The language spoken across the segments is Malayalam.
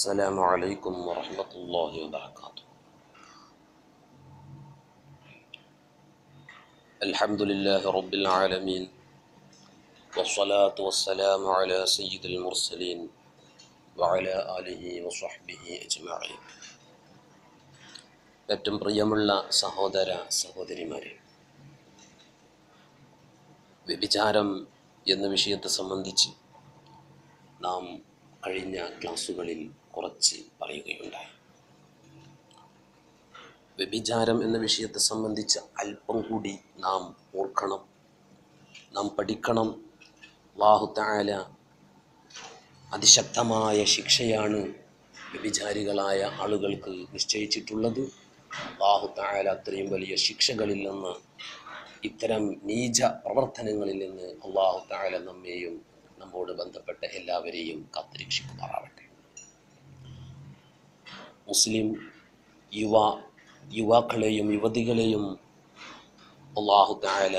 السلام عليكم ورحمة الله وبركاته الحمد لله رب العالمين والصلاة والسلام على سيد المرسلين وعلى آله وصحبه أجمعين ഏറ്റവും പ്രിയമുള്ള സഹോദര സഹോദരിമാരെ വ്യഭിചാരം എന്ന വിഷയത്തെ സംബന്ധിച്ച് നാം കഴിഞ്ഞ ക്ലാസ്സുകളിൽ കുറച്ച് പറയുകയുണ്ടായി. വ്യഭിചാരം എന്ന വിഷയത്തെ സംബന്ധിച്ച് അല്പം കൂടി നാം ഓർക്കണം. നാം പഠിക്കണം. തആല അതിശക്തമായ ശിക്ഷയാണ് വ്യഭിചാരികളായ ആളുകൾക്ക് നിശ്ചയിച്ചിട്ടുള്ളത്. തആല അത്രയും വലിയ ശിക്ഷകളിൽ നിന്ന് ഇത്തരം നീച പ്രവർത്തനങ്ങളിൽ നിന്ന് അള്ളാഹു താല നമ്മെയും നമ്മോട് ബന്ധപ്പെട്ട എല്ലാവരെയും കാത്തുരക്ഷിക്കുമാറാവട്ടെ. മുസ്ലിം യുവ യുവാക്കളെയും യുവതികളെയും അള്ളാഹു തആല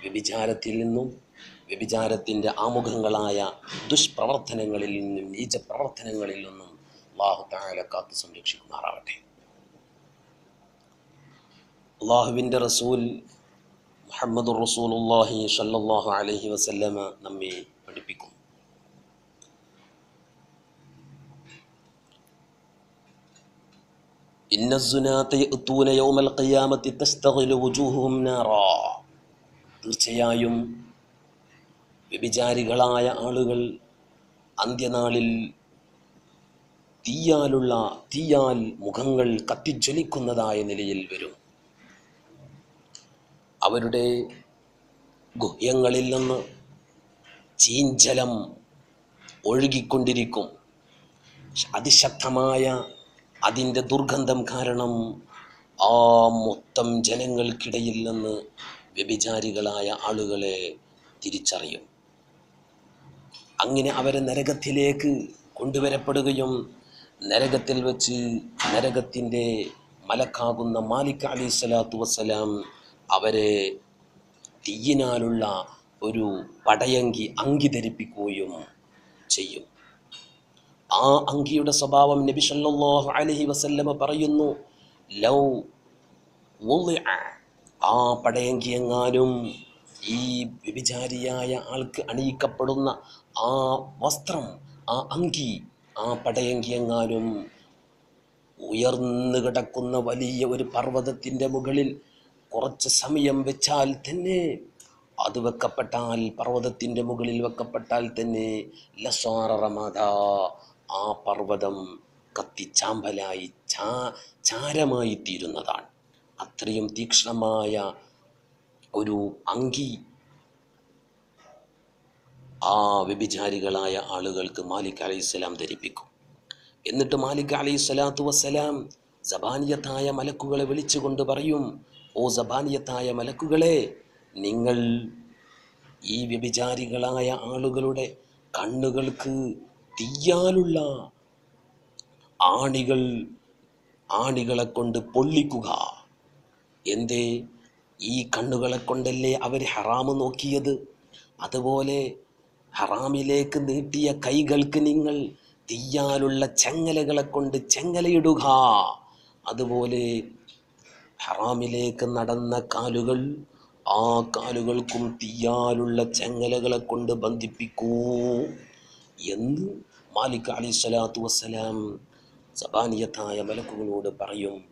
വ്യഭിചാരത്തിൽ നിന്നും വ്യഭിചാരത്തിന്റെ ആമുഖങ്ങളായ ദുഷ്പ്രവർത്തനങ്ങളിൽ നിന്നും നീച പ്രവർത്തനങ്ങളിൽ നിന്നും അള്ളാഹു തആല കാത്തു സംരക്ഷിക്കുമാറാവട്ടെ അള്ളാഹുവിന്റെ റസൂൽ മുഹമ്മദ് റസൂലുള്ളാഹി സ്വല്ലല്ലാഹു അലഹി വസല്ലമ നമ്മെ പഠിപ്പിക്കും ഇന്ന الزُّنَاةَ يَأْتُونَ يَوْمَ الْقِيَامَةِ تَسْتَغِلُ وُجُوهُهُمْ نَارًا തീർച്ചയായും വ്യഭിചാരികളായ ആളുകൾ അന്ത്യനാളിൽ തീയാലുള്ള തീയാൽ മുഖങ്ങൾ കത്തിജ്വലിക്കുന്നതായ നിലയിൽ വരും അവരുടെ ഗുഹ്യങ്ങളിൽ നിന്ന് ചീഞ്ചലം ഒഴുകിക്കൊണ്ടിരിക്കും അതിശക്തമായ അതിന്റെ ദുർഗന്ധം കാരണം ആ മൊത്തം ജനങ്ങൾക്കിടയിൽ നിന്ന് വ്യഭിചാരികളായ ആളുകളെ തിരിച്ചറിയും. അങ്ങനെ അവരെ നരകത്തിലേക്ക് കൊണ്ടുവരപ്പെടുകയും നരകത്തിൽ വെച്ച് നരകത്തിന്റെ മലക്കാകുന്ന മാലിക് അലി സ്വലാത്തു വസ്സലാം അവരെ തീയിനാലുള്ള ഒരു പടയങ്കി അങ്കി ധരിപ്പിക്കുകയും ചെയ്യും. ആ അങ്കിയുടെ സ്വഭാവം നബി സല്ലല്ലാഹു അലൈഹി വസല്ലമ പറയുന്നു ലൗ ആ പടയങ്കി എങ്ങാനും ഈ വ്യഭിചാരിയായ ആൾക്ക് അണിയിക്കപ്പെടുന്ന ആ വസ്ത്രം ആ അങ്കി ആ പടയങ്കി എങ്ങാനും ഉയർന്നു കിടക്കുന്ന വലിയ ഒരു പർവതത്തിന്റെ മുകളിൽ കുറച്ച് സമയം വെച്ചാൽ തന്നെ അത് വെക്കപ്പെട്ടാൽ പർവതത്തിന്റെ മുകളിൽ വെക്കപ്പെട്ടാൽ തന്നെ ലസ്വാറമാത ആ പർവതം കത്തിച്ചാമ്പലായി ചാ ചാരമായി തീരുന്നതാണ്. അത്രയും തീക്ഷ്ണമായ ഒരു അങ്കി ആ വ്യഭിചാരികളായ ആളുകൾക്ക് മാലിക് അലൈഹിസ്സലാം ധരിപ്പിക്കും. എന്നിട്ട് മാലിക് അലൈഹി സ്വലാത്തു വസ്സലാം ജബാനിയത്തായ മലക്കുകളെ വിളിച്ചുകൊണ്ട് പറയും ഓ ജബാനിയത്തായ മലക്കുകളെ നിങ്ങൾ ഈ വ്യഭിചാരികളായ ആളുകളുടെ കണ്ണുകൾക്ക് തീയാലുള്ള ആണികൾ ആണികളെ കൊണ്ട് പൊള്ളിക്കുക. എന്തേ? ഈ കണ്ണുകളെ കൊണ്ടല്ലേ അവർ ഹറാമ് നോക്കിയത്? അതുപോലെ ഹറാമിലേക്ക് നീട്ടിയ കൈകൾക്ക് നിങ്ങൾ തീയാലുള്ള ചെങ്ങലകളെ കൊണ്ട് ചെങ്ങലയിടുക. അതുപോലെ ഹറാമിലേക്ക് നടന്ന കാലുകൾ ആ കാലുകൾക്കും തീയാലുള്ള ചെങ്ങലകളെ കൊണ്ട് ബന്ധിപ്പിക്കൂ. എന്ന് മാലിക് അലി സ്വലാത്തു വസ്സലാം സബാനിയത്തായ മലക്കുകളോട് പറയും.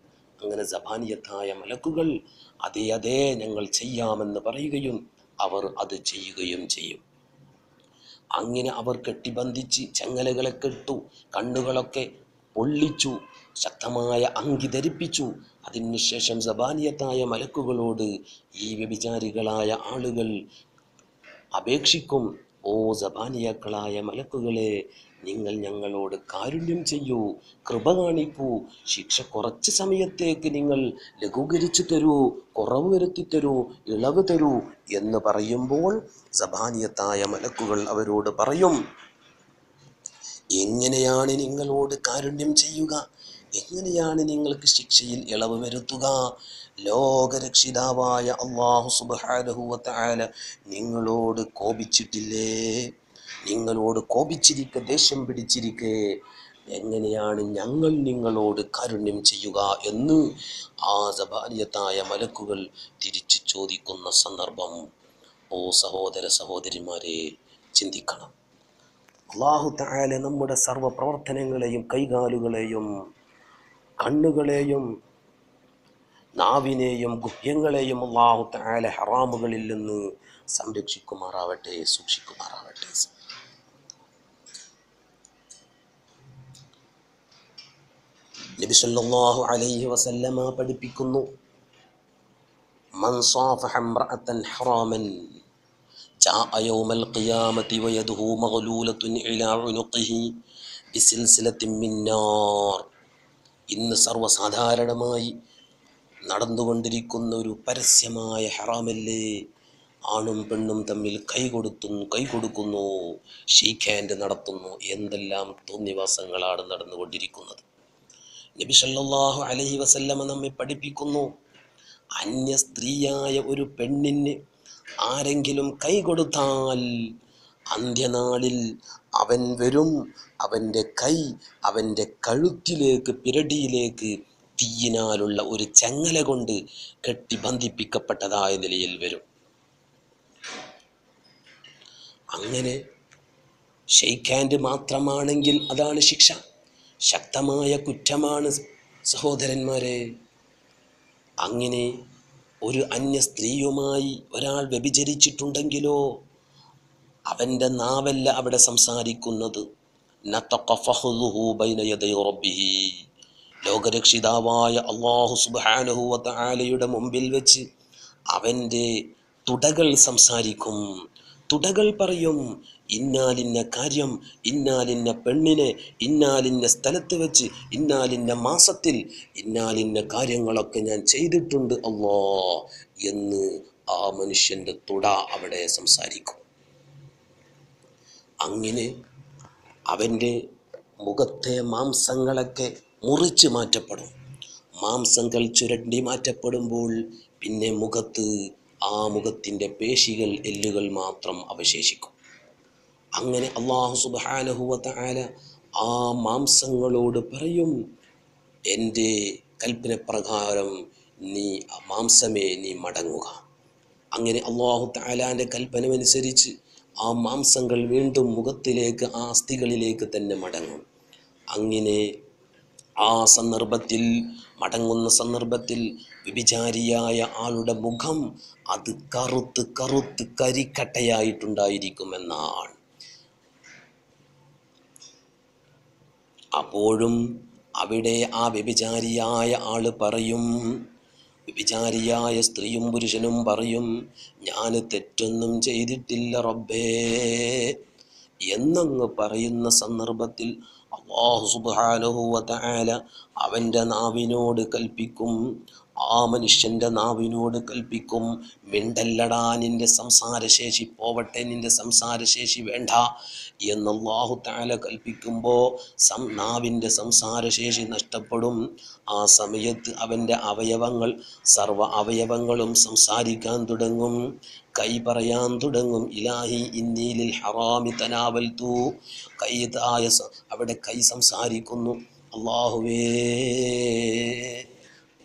അങ്ങനെ സബാനിയത്തായ മലക്കുകൾ അതേ അതേ ഞങ്ങൾ ചെയ്യാമെന്ന് പറയുകയും അവർ അത് ചെയ്യുകയും ചെയ്യും. അങ്ങനെ അവർ കെട്ടിബന്ധിച്ച് ചങ്ങലകളെ കെട്ടു കണ്ണുകളൊക്കെ പൊള്ളിച്ചു ശക്തമായ അങ്കി ധരിപ്പിച്ചു. അതിനുശേഷം സബാനിയത്തായ മലക്കുകളോട് ഈ വ്യഭിചാരികളായ ആളുകൾ അപേക്ഷിക്കും. ഓ സബാനിയാക്കളായ മലക്കുകളെ നിങ്ങൾ ഞങ്ങളോട് കാരുണ്യം ചെയ്യൂ കൃപ കാണിക്കൂ ശിക്ഷ കുറച്ച് സമയത്തേക്ക് നിങ്ങൾ ലഘൂകരിച്ചു തരൂ കുറവ് വരുത്തി തരൂ ഇളവ് തരൂ എന്ന് പറയുമ്പോൾ സബാനിയത്തായ മലക്കുകൾ അവരോട് പറയും എങ്ങനെയാണ് നിങ്ങളോട് കാരുണ്യം ചെയ്യുക? എങ്ങനെയാണ് നിങ്ങൾക്ക് ശിക്ഷയിൽ ഇളവ് വരുത്തുക? ലോകരക്ഷിതാവായ അള്ളാഹു സുബാനഹുവല നിങ്ങളോട് കോപിച്ചിട്ടില്ലേ? നിങ്ങളോട് കോപിച്ചിരിക്ക ദേഷ്യം പിടിച്ചിരിക്കെ. എങ്ങനെയാണ് ഞങ്ങൾ നിങ്ങളോട് കാരുണ്യം ചെയ്യുക എന്ന് ആ സഭാനിയത്തായ മലക്കുകൾ തിരിച്ചു ചോദിക്കുന്ന സന്ദർഭം. ഓ സഹോദര സഹോദരിമാരെ ചിന്തിക്കണം. അള്ളാഹു തായാലെ നമ്മുടെ സർവ പ്രവർത്തനങ്ങളെയും കൈകാലുകളെയും കണ്ണുകളെയും നാവിനെയും ഗുഹ്യങ്ങളെയും അള്ളാഹു താല ഹറാമുകളിൽ നിന്ന് സംരക്ഷിക്കുമാറാവട്ടെ സൂക്ഷിക്കുമാറാവട്ടെ. നബി സല്ലല്ലാഹു അലൈഹി വസല്ലമ പഠിപ്പിക്കുന്നു മൻ ഹറാമൻ ഖിയാമത്തി ഇന്ന് സർവസാധാരണമായി നടന്നുകൊണ്ടിരിക്കുന്ന ഒരു പരസ്യമായ ഹറാമല്ലേ? ആണും പെണ്ണും തമ്മിൽ കൈ കൈകൊടുക്കുന്നു ഷെയ്ക്ക് ഹാൻഡ് നടത്തുന്നു എന്തെല്ലാം തോന്നിവാസങ്ങളാണ് നടന്നുകൊണ്ടിരിക്കുന്നത്. നബി സല്ലല്ലാഹു അലൈഹി വസല്ലമ നമ്മെ പഠിപ്പിക്കുന്നു അന്യ സ്ത്രീയായ ഒരു പെണ്ണിന് ആരെങ്കിലും കൈ കൊടുത്താൽ അന്ത്യനാളിൽ അവൻ വരും. അവന്റെ കൈ അവന്റെ കഴുത്തിലേക്ക് പിരടിയിലേക്ക് തീയിനാലുള്ള ഒരു ചങ്ങല കൊണ്ട് കെട്ടി ബന്ധിപ്പിക്കപ്പെട്ടതായ നിലയിൽ വരും. അങ്ങനെ ഷെയ്ക്ക് ഹാൻഡ് മാത്രമാണെങ്കിൽ അതാണ് ശിക്ഷ. ശക്തമായ കുറ്റമാണ് സഹോദരന്മാരെ. അങ്ങനെ ഒരു അന്യ സ്ത്രീയുമായി ഒരാൾ വ്യഭിചരിച്ചിട്ടുണ്ടെങ്കിലോ അവന്റെ നാവല്ല അവിടെ സംസാരിക്കുന്നത്. ലോകരക്ഷിതാവായ അള്ളാഹു സുബ്ഹാനഹു വതആലയുടെ മുമ്പിൽ വെച്ച് അവന്റെ തുടകൾ സംസാരിക്കും. തുടകൾ പറയും ഇന്നാലിന്ന കാര്യം ഇന്നാലിന്ന പെണ്ണിനെ ഇന്നാലിന്ന സ്ഥലത്ത് വെച്ച് ഇന്നാലിന്ന മാസത്തിൽ ഇന്നാലിന്ന കാര്യങ്ങളൊക്കെ ഞാൻ ചെയ്തിട്ടുണ്ട് അള്ളാ എന്ന് ആ മനുഷ്യന്റെ തുട അവിടെ സംസാരിക്കും. അങ്ങനെ അവന്റെ മുഖത്തെ മാംസങ്ങളൊക്കെ മുറിച്ച് മാറ്റപ്പെടും. മാംസങ്ങൾ ചുരണ്ടി മാറ്റപ്പെടുമ്പോൾ പിന്നെ മുഖത്ത് ആ മുഖത്തിന്റെ പേശികൾ എല്ലുകൾ മാത്രം അവശേഷിക്കും. അങ്ങനെ അള്ളാഹു സുബാനഹുവത്ത ആല ആ മാംസങ്ങളോട് പറയും എന്റെ കൽപ്പന പ്രകാരം നീ മാംസമേ നീ മടങ്ങുക. അങ്ങനെ അള്ളാഹു താലാന്റെ കൽപ്പനമനുസരിച്ച് ആ മാംസങ്ങൾ വീണ്ടും മുഖത്തിലേക്ക് ആ അസ്ഥികളിലേക്ക് തന്നെ മടങ്ങും. അങ്ങനെ ആ സന്ദർഭത്തിൽ മടങ്ങുന്ന സന്ദർഭത്തിൽ വ്യഭിചാരിയായ ആളുടെ മുഖം അത് കറുത്ത് കറുത്ത് കരിക്കട്ടയായിട്ടുണ്ടായിരിക്കുമെന്നാണ്. അപ്പോഴും അവിടെ ആ വ്യഭിചാരിയായ ആൾ പറയും വ്യഭിചാരിയായ സ്ത്രീയും പുരുഷനും പറയും ഞാൻ തെറ്റൊന്നും ചെയ്തിട്ടില്ല റബ്ബേ. എന്നങ്ങ് പറയുന്ന സന്ദർഭത്തിൽ അള്ളാഹു സുബ്ഹാനഹു വതആല അവന്റെ നാവിനോട് കൽപ്പിക്കും ആ മനുഷ്യന്റെ നാവിനോട് കൽപ്പിക്കും. മിണ്ടല്ലടാ നിന്റെ സംസാരശേഷി പോവട്ടെ നിന്റെ സംസാരശേഷി വേണ്ട എന്ന് അള്ളാഹു താല കൽപ്പിക്കുമ്പോൾ സം നാവിന്റെ സംസാരശേഷി നഷ്ടപ്പെടും. ആ സമയത്ത് അവന്റെ അവയവങ്ങൾ സർവ അവയവങ്ങളും സംസാരിക്കാൻ തുടങ്ങും. കൈ പറയാൻ തുടങ്ങും. ഇലാഹി ഇന്നീലിൽ ഹറാമി തനാവൽ തൂ കൈ തായ അവിടെ കൈ സംസാരിക്കുന്നു. അള്ളാഹുവേ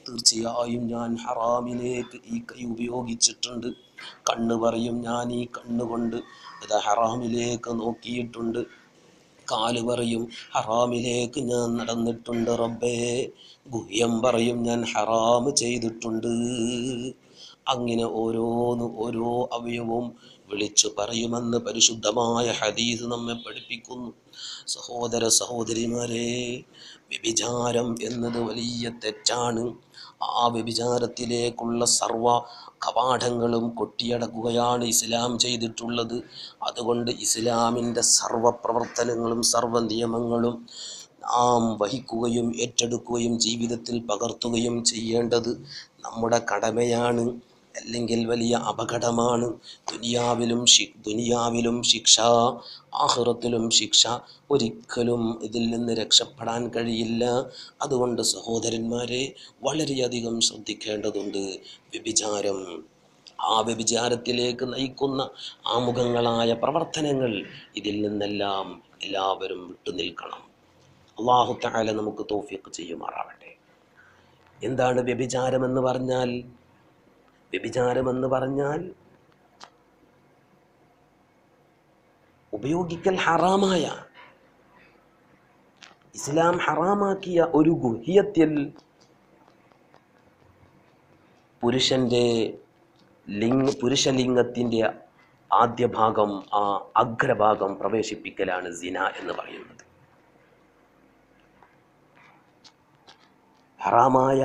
തീർച്ചയായും ഞാൻ ഹറാമിലേക്ക് ഈ കൈ ഉപയോഗിച്ചിട്ടുണ്ട്. കണ്ണ് പറയും ഞാൻ ഈ കണ്ണുകൊണ്ട് ഇത് ഹറാമിലേക്ക് നോക്കിയിട്ടുണ്ട്. കാൽ പറയും ഹറാമിലേക്ക് ഞാൻ നടന്നിട്ടുണ്ട് റബ്ബേ. ഗുഹ്യം പറയും ഞാൻ ഹറാം ചെയ്തിട്ടുണ്ട്. അങ്ങനെ ഓരോന്ന് ഓരോ അവയവവും വിളിച്ചു പറയുമെന്ന് പരിശുദ്ധമായ ഹദീസ് നമ്മെ പഠിപ്പിക്കുന്നു. സഹോദര സഹോദരിമാരെ വ്യഭിചാരം എന്നത് വലിയ തെറ്റാണ്. ആ വ്യഭിചാരത്തിലേക്കുള്ള സർവ കവാടങ്ങളും കൊട്ടിയടക്കുകയാണ് ഇസ്ലാം ചെയ്തിട്ടുള്ളത്. അതുകൊണ്ട് ഇസ്ലാമിന്റെ സർവ പ്രവർത്തനങ്ങളും സർവ നിയമങ്ങളും നാം വഹിക്കുകയും ഏറ്റെടുക്കുകയും ജീവിതത്തിൽ പകർത്തുകയും ചെയ്യേണ്ടത് നമ്മുടെ കടമയാണ്. അല്ലെങ്കിൽ വലിയ അപകടമാണ്. ദുനിയാവിലും ദുനിയാവിലും ശിക്ഷ ആഹ്റത്തിലും ശിക്ഷ ഒരിക്കലും ഇതിൽ നിന്ന് രക്ഷപ്പെടാൻ കഴിയില്ല. അതുകൊണ്ട് സഹോദരന്മാരെ വളരെയധികം ശ്രദ്ധിക്കേണ്ടതുണ്ട്. വ്യഭിചാരം. ആ വ്യഭിചാരത്തിലേക്ക് നയിക്കുന്ന ആമുഖങ്ങളായ പ്രവർത്തനങ്ങൾ ഇതിൽ നിന്നെല്ലാം എല്ലാവരും വിട്ടുനിൽക്കണം നിൽക്കണം. തആല നമുക്ക് തോഫിക്ക് ചെയ്യുമാറാവട്ടെ. എന്താണ് വ്യഭിചാരം എന്ന് പറഞ്ഞാൽ? വ്യഭിചാരമെന്ന് പറഞ്ഞാൽ ഉപയോഗിക്കൽ ഹറാമായ ഇസ്ലാം ഹറാമാക്കിയ ഒരു ഗുഹ്യത്തിൽ പുരുഷന്റെ ലിംഗ പുരുഷലിംഗത്തിന്റെ ആദ്യ ഭാഗം ആ അഗ്രഭാഗം പ്രവേശിപ്പിക്കലാണ് സിന എന്ന് പറയുന്നത്. ഹറാമായ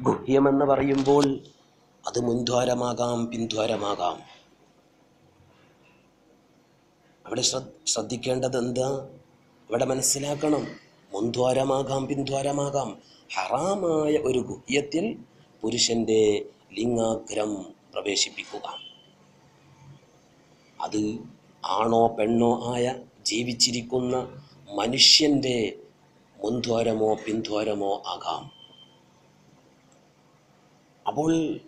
ഗുഹ്യമെന്ന് പറയുമ്പോൾ അത് മുൻദ്വാരമാകാം പിൻദ്വാരമാകാം. അവിടെ ശ്രദ്ധ ശ്രദ്ധിക്കേണ്ടത് എന്താ? അവിടെ മനസ്സിലാക്കണം. മുൻദ്വാരമാകാം പിൻദ്വാരമാകാം. ഹറാമായ ഒരു ഗുഹ്യത്തിൽ പുരുഷന്റെ ലിംഗാഗ്രം പ്രവേശിപ്പിക്കുക. അത് ആണോ പെണ്ണോ ആയ ജീവിച്ചിരിക്കുന്ന മനുഷ്യന്റെ മുൻദ്വാരമോ പിൻദ്വാരമോ ആകാം. അപ്പോൾ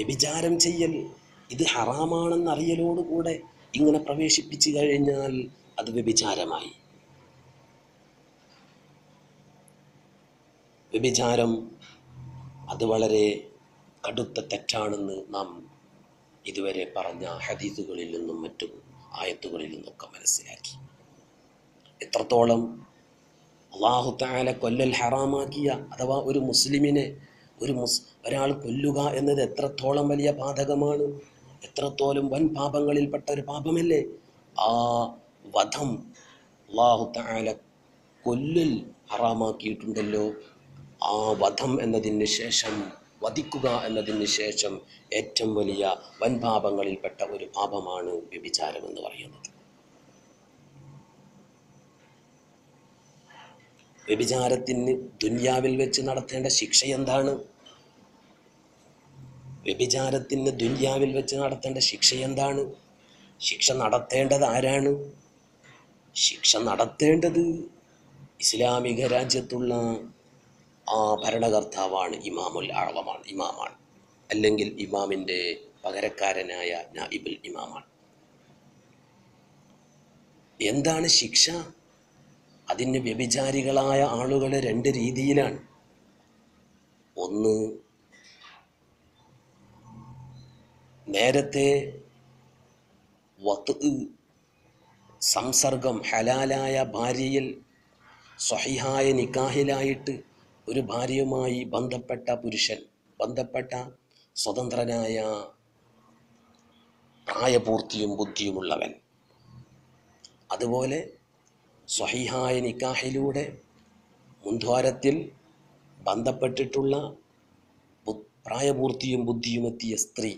വ്യഭിചാരം ചെയ്യൽ. ഇത് ഹറാമാണെന്നറിയലോടുകൂടെ ഇങ്ങനെ പ്രവേശിപ്പിച്ചു കഴിഞ്ഞാൽ അത് വ്യഭിചാരമായി. വ്യഭിചാരം അത് വളരെ കടുത്ത തെറ്റാണെന്ന് നാം ഇതുവരെ പറഞ്ഞ ഹദീസുകളിൽ നിന്നും മറ്റും ആയത്തുകളിൽ നിന്നൊക്കെ മനസ്സിലാക്കി. എത്രത്തോളം അള്ളാഹു താല കൊല്ലൽ ഹറാമാക്കിയ അഥവാ ഒരു മുസ്ലിമിനെ ഒരു മുസ് ഒരാൾ കൊല്ലുക എന്നത് എത്രത്തോളം വലിയ പാതകമാണ് എത്രത്തോളം വൻ പാപങ്ങളിൽപ്പെട്ട ഒരു പാപമല്ലേ? ആ വധം അള്ളാഹു താല കൊല്ലിൽ ഹറാമാക്കിയിട്ടുണ്ടല്ലോ. ആ വധം എന്നതിന് ശേഷം വധിക്കുക എന്നതിന് ശേഷം ഏറ്റവും വലിയ വൻപാപങ്ങളിൽപ്പെട്ട ഒരു പാപമാണ് വ്യഭിചാരം എന്ന് പറയുന്നത്. വ്യഭിചാരത്തിന് ദുന്യാവിൽ വെച്ച് നടത്തേണ്ട ശിക്ഷ എന്താണ്? വ്യഭിചാരത്തിന് ദുന്യാവിൽ വെച്ച് നടത്തേണ്ട ശിക്ഷ എന്താണ്? ശിക്ഷ നടത്തേണ്ടത് ആരാണ്? ശിക്ഷ നടത്തേണ്ടത് ഇസ്ലാമിക രാജ്യത്തുള്ള ആ ഭരണകർത്താവാണ് ഇമാമുൽ ആളവമാണ് ഇമാമാണ്. അല്ലെങ്കിൽ ഇമാമിന്റെ പകരക്കാരനായ നായിബുൽ ഇമാമാണ്. എന്താണ് ശിക്ഷ? അതിന് വ്യഭിചാരികളായ ആളുകൾ രണ്ട് രീതിയിലാണ്. ഒന്ന് നേരത്തെ വത്ത് സംസർഗം ഹലാലായ ഭാര്യയിൽ സ്വഹിഹായ നിക്കാഹിലായിട്ട് ഒരു ഭാര്യയുമായി ബന്ധപ്പെട്ട പുരുഷൻ ബന്ധപ്പെട്ട സ്വതന്ത്രനായ പ്രായപൂർത്തിയും ബുദ്ധിയുമുള്ളവൻ. അതുപോലെ സ്വഹിഹായ നിക്കാഹിലൂടെ മുൻദ്വാരത്തിൽ ബന്ധപ്പെട്ടിട്ടുള്ള പ്രായപൂർത്തിയും ബുദ്ധിയുമെത്തിയ സ്ത്രീ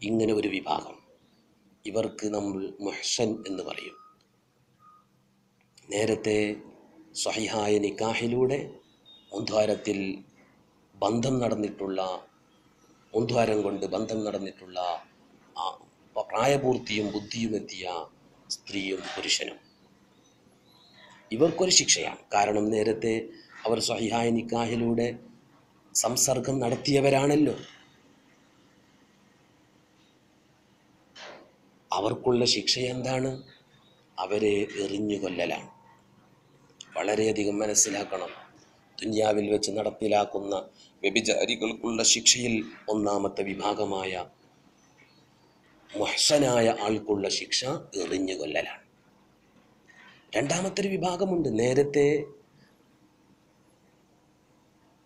ഇങ്ങനെ ഒരു വിഭാഗം. ഇവർക്ക് നമ്മൾ മുഹ്സൻ എന്ന് പറയും. നേരത്തെ സ്വഹിഹായ നിക്കാഹിലൂടെ മുൻദ്വാരത്തിൽ ബന്ധം നടന്നിട്ടുള്ള മുൻദ്വാരം കൊണ്ട് ബന്ധം നടന്നിട്ടുള്ള പ്രായപൂർത്തിയും ബുദ്ധിയുമെത്തിയ സ്ത്രീയും പുരുഷനും. ഇവർക്കൊരു ശിക്ഷയാണ്. കാരണം നേരത്തെ അവർ സ്വഹിഹായ നിക്കാഹിലൂടെ സംസർഗം നടത്തിയവരാണല്ലോ. അവർക്കുള്ള ശിക്ഷ എന്താണ്? അവരെ എറിഞ്ഞു കൊല്ലലാണ്. വളരെയധികം മനസ്സിലാക്കണം. ദുന്യാവിൽ വെച്ച് നടപ്പിലാക്കുന്ന വ്യഭിചാരികൾക്കുള്ള ശിക്ഷയിൽ ഒന്നാമത്തെ വിഭാഗമായ മുഹ്സനായ ആൾക്കുള്ള ശിക്ഷ എറിഞ്ഞു കൊല്ലലാണ്. രണ്ടാമത്തെ ഒരു വിഭാഗമുണ്ട്. നേരത്തെ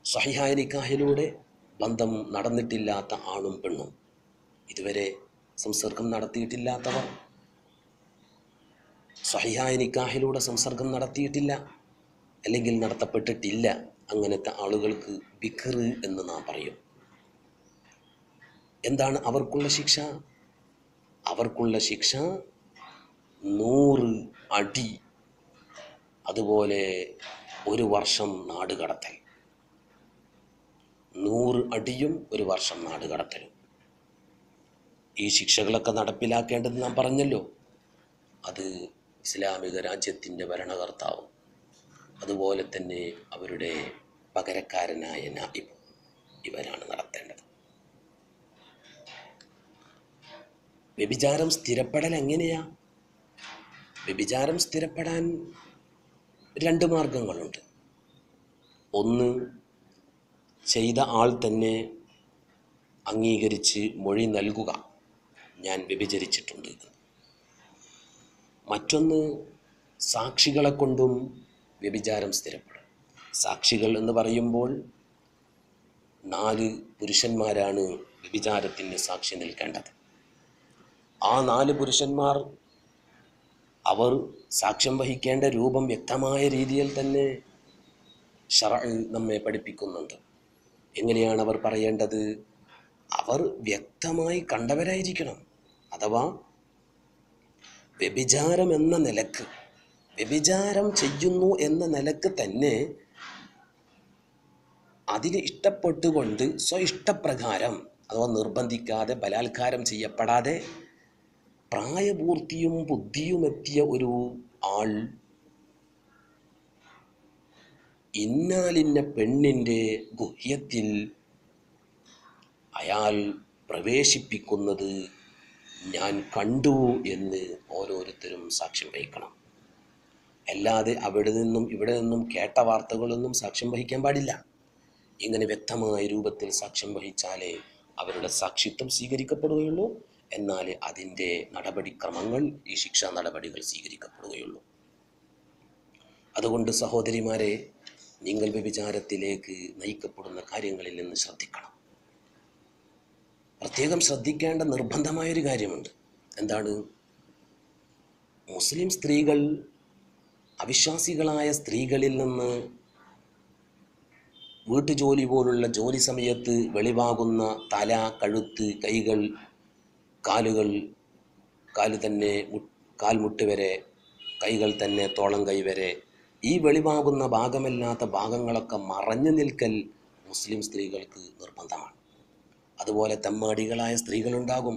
സഹിഹായ നിക്കാഹിലൂടെ ബന്ധം നടന്നിട്ടില്ലാത്ത ആണും പെണ്ണും. ഇതുവരെ സംസർഗം നടത്തിയിട്ടില്ലാത്തവർ സഹിഹായ നിക്കാഹിലൂടെ സംസർഗം നടത്തിയിട്ടില്ല അല്ലെങ്കിൽ നടത്തപ്പെട്ടിട്ടില്ല. അങ്ങനത്തെ ആളുകൾക്ക് ബിഖർ എന്ന് നാം പറയും. എന്താണ് അവർക്കുള്ള ശിക്ഷ? അവർക്കുള്ള ശിക്ഷ നൂറ് അടി അതുപോലെ ഒരു വർഷം നാട് കടത്തൽ. നൂറ് അടിയും ഒരു വർഷം നാട് കടത്തലും ഈ ശിക്ഷകളൊക്കെ നടപ്പിലാക്കേണ്ടത് നാം പറഞ്ഞല്ലോ. അത് ഇസ്ലാമിക രാജ്യത്തിന്റെ ഭരണകർത്താവ്. അതുപോലെ തന്നെ അവരുടെ പകരക്കാരനായ നായിബ് ഇവരാണ് നടത്തേണ്ടത്. വ്യഭിചാരം സ്ഥിരപ്പെടൽ എങ്ങനെയാ? വ്യഭിചാരം സ്ഥിരപ്പെടാൻ രണ്ട് മാർഗങ്ങളുണ്ട്. ഒന്ന് ചെയ്ത ആൾ തന്നെ അംഗീകരിച്ച് മൊഴി നൽകുക. ഞാൻ വ്യഭിചരിച്ചിട്ടുണ്ട്. മറ്റൊന്ന് സാക്ഷികളെ കൊണ്ടും വ്യഭിചാരം സ്ഥിരപ്പെടും. സാക്ഷികൾ എന്ന് പറയുമ്പോൾ നാല് പുരുഷന്മാരാണ് വ്യഭിചാരത്തിന് സാക്ഷി നിൽക്കേണ്ടത്. ആ നാല് പുരുഷന്മാർ അവർ സാക്ഷ്യം വഹിക്കേണ്ട രൂപം വ്യക്തമായ രീതിയിൽ തന്നെ ഷറ നമ്മെ പഠിപ്പിക്കുന്നുണ്ട്. എങ്ങനെയാണ് അവർ പറയേണ്ടത്? അവർ വ്യക്തമായി കണ്ടവരായിരിക്കണം. അഥവാ വ്യഭിചാരം എന്ന നിലയ്ക്ക് വ്യഭിചാരം ചെയ്യുന്നു എന്ന നിലയ്ക്ക് തന്നെ അതിൽ ഇഷ്ടപ്പെട്ടുകൊണ്ട് സ്വ ഇഷ്ടപ്രകാരം അഥവാ നിർബന്ധിക്കാതെ ബലാത്കാരം ചെയ്യപ്പെടാതെ പ്രായപൂർത്തിയും ബുദ്ധിയുമെത്തിയ ഒരു ആൾ ഇന്നാലിന്ന പെണ്ണിന്റെ ഗുഹ്യത്തിൽ അയാൾ പ്രവേശിപ്പിക്കുന്നത് ഞാൻ കണ്ടു എന്ന് ഓരോരുത്തരും സാക്ഷ്യം വഹിക്കണം. അല്ലാതെ അവിടെ നിന്നും ഇവിടെ നിന്നും കേട്ട വാർത്തകളൊന്നും സാക്ഷ്യം വഹിക്കാൻ പാടില്ല. ഇങ്ങനെ വ്യക്തമായ രൂപത്തിൽ സാക്ഷ്യം വഹിച്ചാലേ അവരുടെ സാക്ഷിത്വം സ്വീകരിക്കപ്പെടുകയുള്ളൂ. എന്നാൽ അതിന്റെ നടപടിക്രമങ്ങൾ ഈ ശിക്ഷാ നടപടികൾ സ്വീകരിക്കപ്പെടുകയുള്ളൂ. അതുകൊണ്ട് സഹോദരിമാരെ നിങ്ങൾ വ്യഭിചാരത്തിലേക്ക് നയിക്കപ്പെടുന്ന കാര്യങ്ങളിൽ നിന്ന് ശ്രദ്ധിക്കണം. പ്രത്യേകം ശ്രദ്ധിക്കേണ്ട നിർബന്ധമായൊരു കാര്യമുണ്ട്. എന്താണ്? മുസ്ലിം സ്ത്രീകൾ അവിശ്വാസികളായ സ്ത്രീകളിൽ നിന്ന് വീട്ടുജോലി പോലുള്ള ജോലി സമയത്ത് വെളിവാകുന്ന തല കഴുത്ത് കൈകൾ കാലുകൾ കാൽ തന്നെ കാൽമുട്ട് വരെ കൈകൾ തന്നെ തോളം കൈ വരെ ഈ വെളിവാകുന്ന ഭാഗമല്ലാത്ത ഭാഗങ്ങളൊക്കെ മറഞ്ഞു നിൽക്കൽ മുസ്ലിം സ്ത്രീകൾക്ക് നിർബന്ധമാണ്. അതുപോലെ തെമ്മാടികളായ സ്ത്രീകളുണ്ടാകും.